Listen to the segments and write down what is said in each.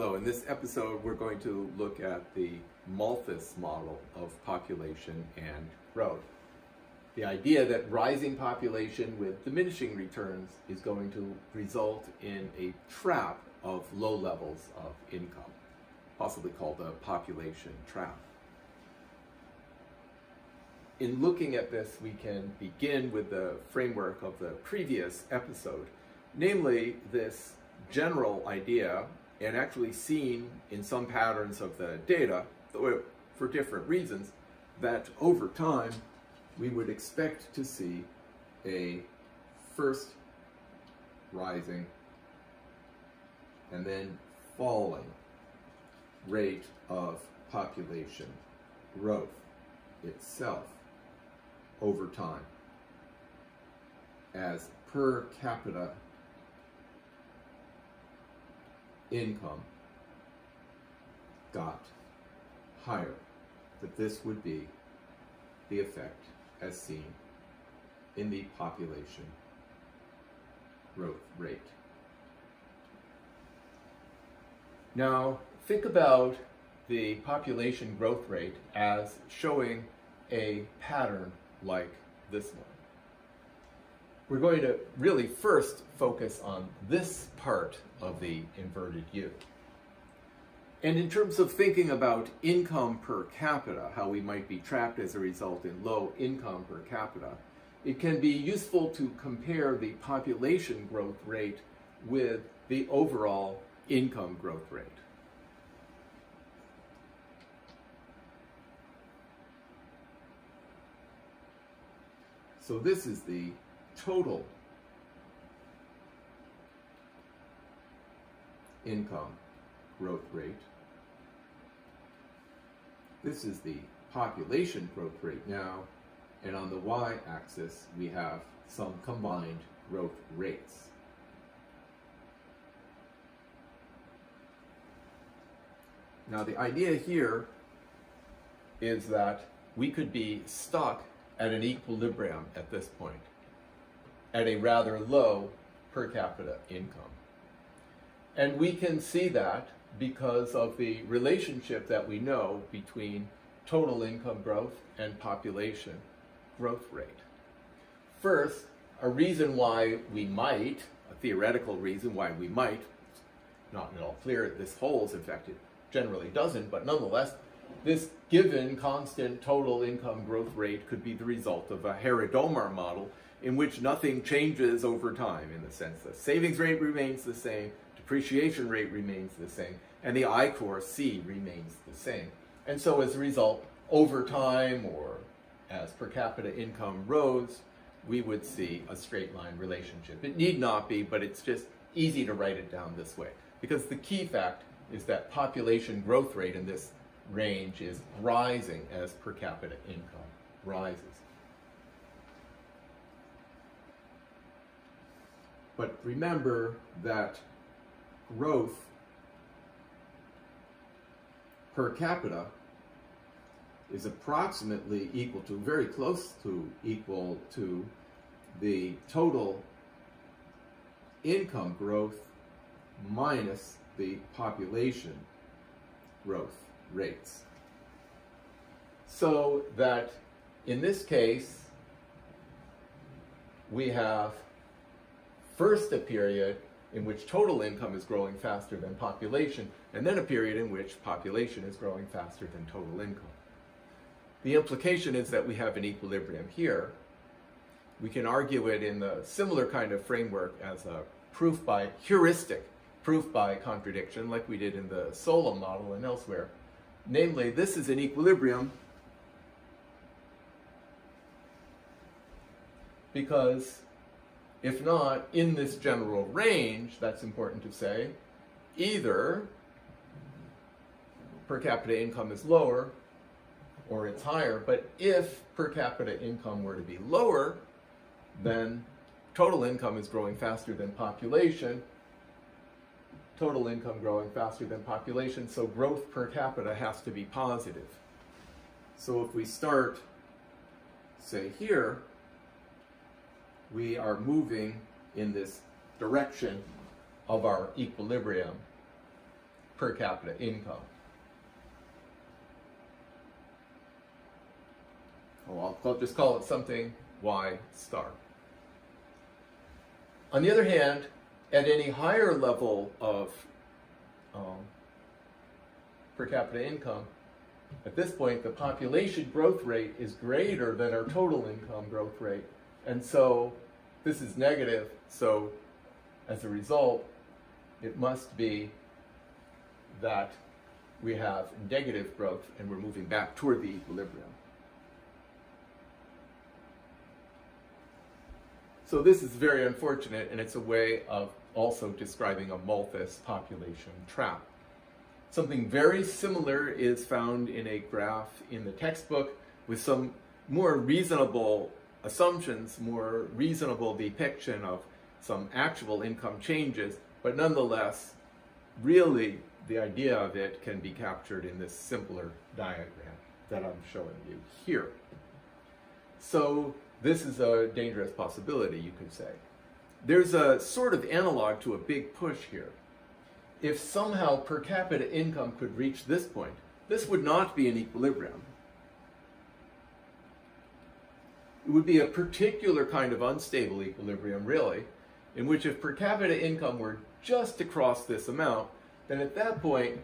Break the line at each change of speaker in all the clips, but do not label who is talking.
Hello, in this episode we're going to look at the Malthus model of population and growth. The idea that rising population with diminishing returns is going to result in a trap of low levels of income, possibly called a population trap. In looking at this, we can begin with the framework of the previous episode, namely this general idea and actually seen in some patterns of the data, for different reasons, that over time we would expect to see a first rising and then falling rate of population growth itself over time. As per capita income got higher, that this would be the effect as seen in the population growth rate. Now, think about the population growth rate as showing a pattern like this one. We're going to really first focus on this part of the inverted U. And in terms of thinking about income per capita, how we might be trapped as a result in low income per capita, it can be useful to compare the population growth rate with the overall income growth rate. So this is the total income growth rate. This is the population growth rate now, and on the y-axis we have some combined growth rates. Now the idea here is that we could be stuck at an equilibrium at this point, at a rather low per capita income. And we can see that because of the relationship that we know between total income growth and population growth rate. First, a reason why we might, a theoretical reason why we might, not at all clear this holds, in fact it generally doesn't, but nonetheless, this given constant total income growth rate could be the result of a Harrod-Domar model in which nothing changes over time in the sense that savings rate remains the same, depreciation rate remains the same, and the I-core C remains the same. And so as a result, over time or as per capita income rose, we would see a straight line relationship. It need not be, but it's just easy to write it down this way. Because the key fact is that population growth rate in this range is rising as per capita income rises. But remember that growth per capita is approximately equal to, very close to equal to the total income growth minus the population growth rates. So that in this case, we have first a period in which total income is growing faster than population, and then a period in which population is growing faster than total income. The implication is that we have an equilibrium here. We can argue it in the similar kind of framework as a proof by heuristic, proof by contradiction, like we did in the Solow model and elsewhere. Namely, this is an equilibrium because if not, in this general range, that's important to say, either per capita income is lower or it's higher, but if per capita income were to be lower, then total income is growing faster than population, total income growing faster than population, so growth per capita has to be positive. So if we start, say here, we are moving in this direction of our equilibrium. per capita income. Oh, I'll just call it something y star. On the other hand, at any higher level of um, per capita income, at this point, the population growth rate is greater than our total income growth rate. And so this is negative. So as a result, it must be that we have negative growth and we're moving back toward the equilibrium. So this is very unfortunate and it's a way of also describing a Malthus population trap. Something very similar is found in a graph in the textbook with some more reasonable assumptions, more reasonable depiction of some actual income changes, but nonetheless, really the idea of it can be captured in this simpler diagram that I'm showing you here. So this is a dangerous possibility, you could say. There's a sort of analog to a big push here if somehow per capita income could reach this point, this would not be an equilibrium. It would be a particular kind of unstable equilibrium, really, in which if per capita income were just to cross this amount, then at that point,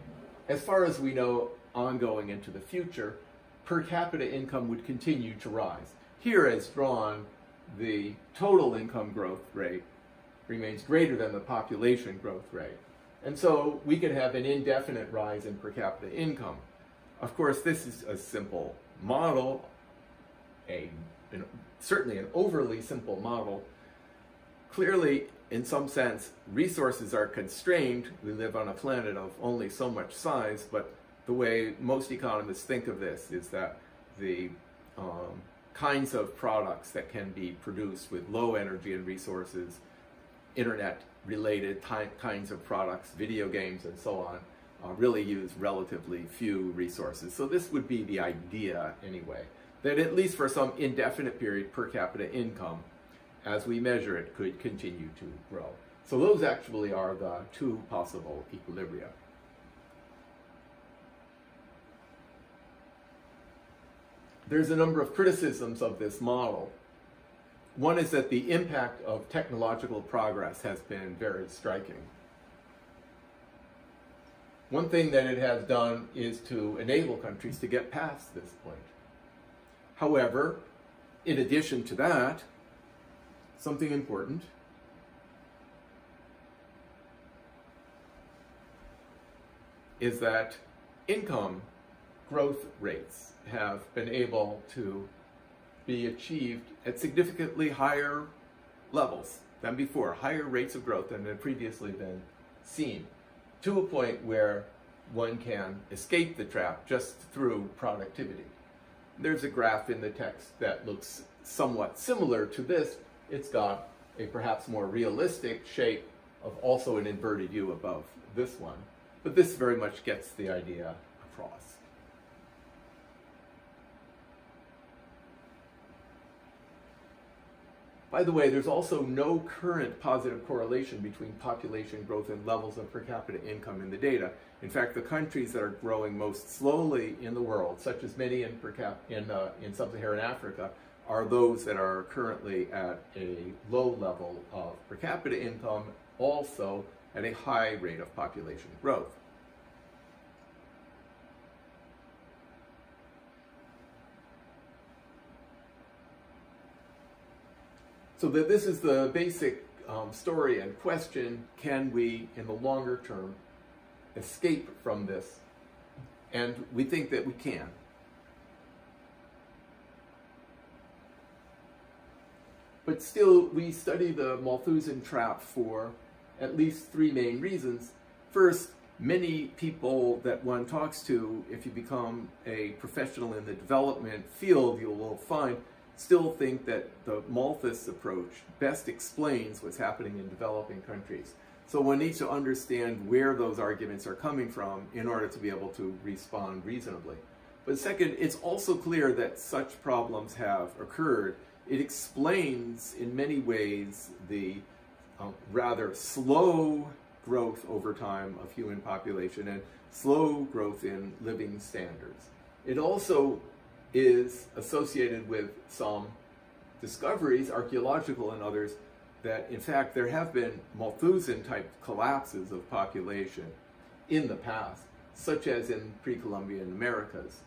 as far as we know ongoing into the future, per capita income would continue to rise. Here, as drawn, the total income growth rate remains greater than the population growth rate. And so we could have an indefinite rise in per capita income. Of course, this is a simple model, a, an, certainly an overly simple model. Clearly, in some sense, resources are constrained. We live on a planet of only so much size, but the way most economists think of this is that the um, kinds of products that can be produced with low energy and resources, internet related kinds of products, video games and so on, uh, really use relatively few resources. So this would be the idea anyway, that at least for some indefinite period per capita income, as we measure it, could continue to grow. So those actually are the two possible equilibria. There's a number of criticisms of this model. One is that the impact of technological progress has been very striking. One thing that it has done is to enable countries to get past this point. However, in addition to that, something important is that income growth rates have been able to be achieved at significantly higher levels than before, higher rates of growth than had previously been seen, to a point where one can escape the trap just through productivity. There's a graph in the text that looks somewhat similar to this. It's got a perhaps more realistic shape of also an inverted U above this one. But this very much gets the idea across. By the way, there's also no current positive correlation between population growth and levels of per capita income in the data. In fact, the countries that are growing most slowly in the world, such as many in, in, uh, in sub-Saharan Africa, are those that are currently at a low level of per capita income, also at a high rate of population growth. So that this is the basic um, story and question, can we, in the longer term, escape from this? And we think that we can. But still, we study the Malthusian trap for at least three main reasons. First, many people that one talks to, if you become a professional in the development field, you will find still think that the Malthus approach best explains what's happening in developing countries. So one needs to understand where those arguments are coming from in order to be able to respond reasonably. But second, it's also clear that such problems have occurred. It explains in many ways the um, rather slow growth over time of human population and slow growth in living standards. It also is associated with some discoveries, archaeological and others, that in fact there have been Malthusian type collapses of population in the past, such as in pre-Columbian Americas.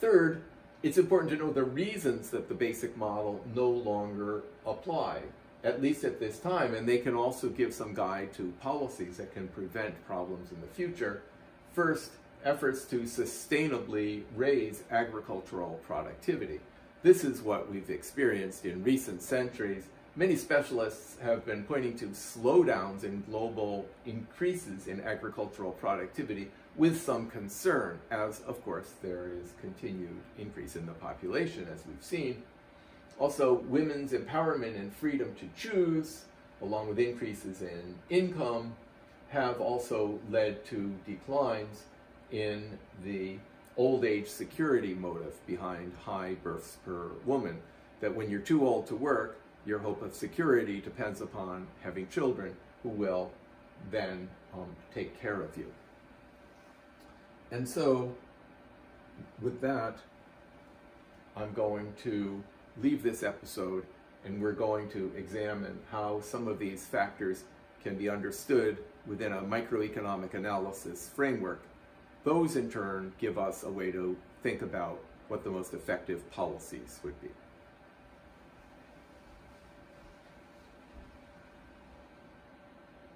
Third, it's important to know the reasons that the basic model no longer apply, at least at this time, and they can also give some guide to policies that can prevent problems in the future. First, efforts to sustainably raise agricultural productivity. This is what we've experienced in recent centuries. Many specialists have been pointing to slowdowns in global increases in agricultural productivity with some concern, as of course there is continued increase in the population, as we've seen. Also, women's empowerment and freedom to choose, along with increases in income, have also led to declines in the old age security motive behind high births per woman. That when you're too old to work, your hope of security depends upon having children who will then um, take care of you. And so, with that, I'm going to leave this episode and we're going to examine how some of these factors can be understood within a microeconomic analysis framework. Those in turn give us a way to think about what the most effective policies would be.